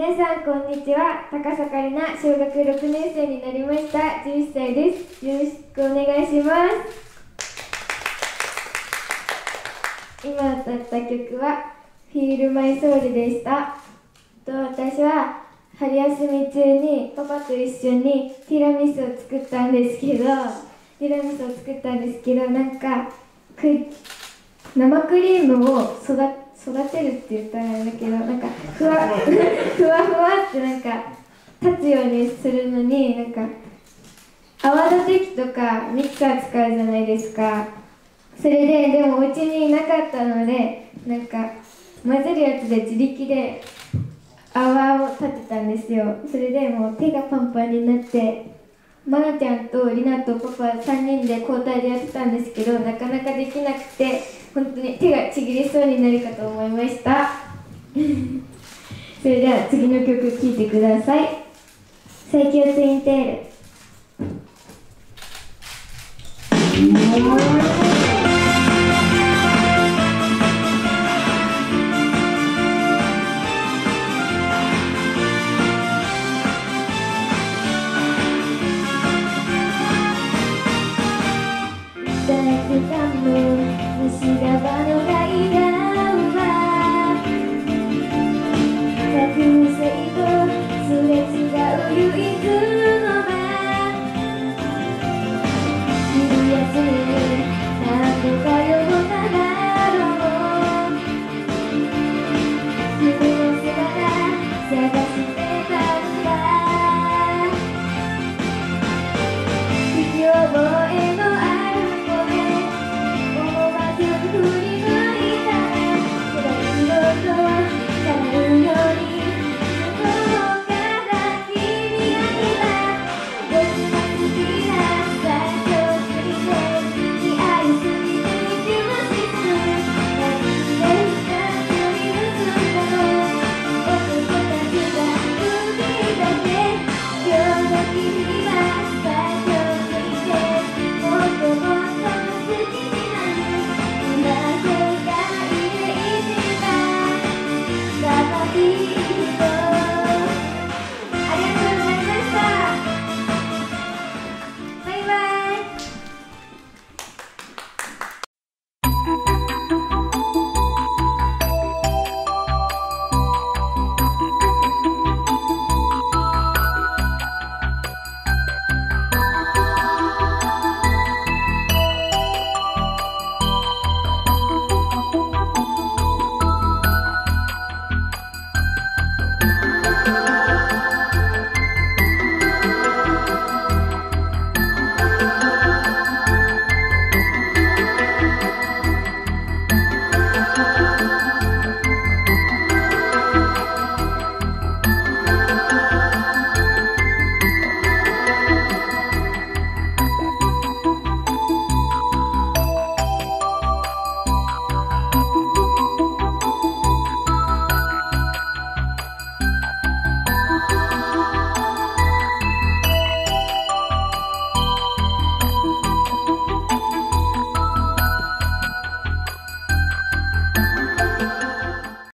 皆さんこんにちは。高坂里奈小学6年生になりました。11歳です。よろしくお願いします。今歌った曲は「Feel My Soul」でした。と私は春休み中にパパと一緒にティラミスを作ったんですけどティラミスを作ったんですけどなんかく生クリームを育育てるって言ったらあれだけどなんかふわ ふわふわってなんか立つようにするのになんか泡立て器とかミキサー使うじゃないですか。それででもお家にいなかったのでなんか混ぜるやつで自力で泡を立てたんですよ。それでもう手がパンパンになってまなちゃんとりなとパパ3人で交代でやってたんですけどなかなかできなくて本当に手がちぎれそうになるかと思いました。それでは次の曲聴いてください。最強ツインテール。you